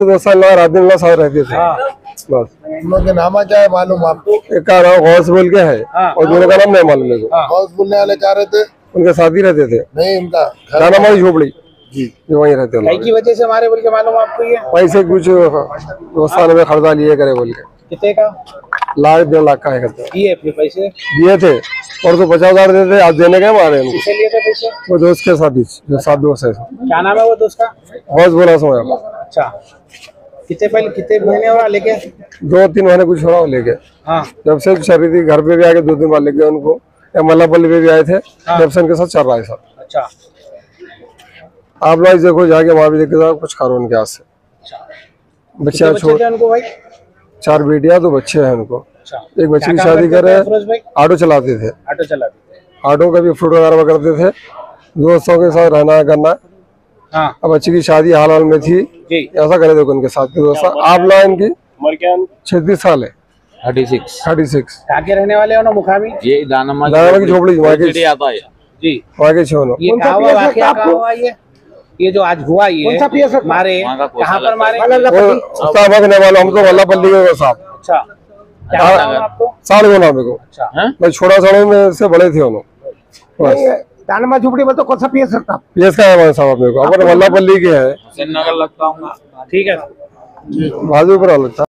दो साल लगा रात दिन साथ रहते थे हाँ। बस। उन लोग के नामा क्या है मालूम आपको? एक का नाम गौस बोल के है हाँ। और दोनों का नाम नहीं मालूम मेरे को। हाँ। हाउस बोलने वाले क्या रहते? उनके साथ ही रहते थे। नहीं उनका गाना झोपड़ी। जी। जो वहीं रहते लोग की वजह से मारे बोल के मालूम आपको ये? पैसे कुछ दो साल में खर्चा लिए करे बोल के। कितने का? लाख डेढ़ लाख का है कहते दिए फिर पैसे? दिए थे और तो पचास हज़ार देते आज देने गए मारे लिए थे पैसे? वो दोस्त के साथ ही जो सात दोस्त है। क्या नाम है वो दोस्त का? गौस बोला सो अच्छा। कितने पहले कितने महीने हो रहा लेके? दो तीन महीने कुछ हो रहा हो लेके। हाँ। जब से रही थी घर पे भी आके दो दिन बाद लेके गए उनको या मल्लापल्ली पे भी आए थे जब से उनके साथ चल रहा है सब। अच्छा। आप लोग देखो जाके वहाँ भी देखो कुछ करो उनके हाथ से। अच्छा। बच्चा छोड़ उनको भाई? चार बेटिया दो बच्चे हैं उनको। अच्छा। एक बच्चे की शादी कर रहे हैं ऑटो चलाते थे। ऑटो चलाते थे। ऑटो का भी फ्रूट वगैरह करते थे। दोस्तों के साथ रहना करना। हाँ। अब बच्ची की शादी हाल हाल में थी। ऐसा करे देखो उनके साथ। आप लोग इनकी छत्तीस साल है। Thirty six. Thirty six. कहाँ के रहने वाले हो ना मुखामी ये दानमा की झोपड़ी, आता है। जी। ये कहाँ हुआ? हुआ ये? ये जो आज हुआ ये मारे कहाँ पर मारे? ने वाला हम तो वल्लापल्ली के साहब अच्छा। क्या नाम आपको? साढ़े को नाम है को अच्छा। मैं छोड़ा साढ़े में से बड़े थे उन्होंने बस। दानमा झुपड़ी में तो कौन सा पिए सकता पीएस का है साहब अपने को। अपन वल्लापल्ली के है। हूँ ठीक है। बाजू पर लगता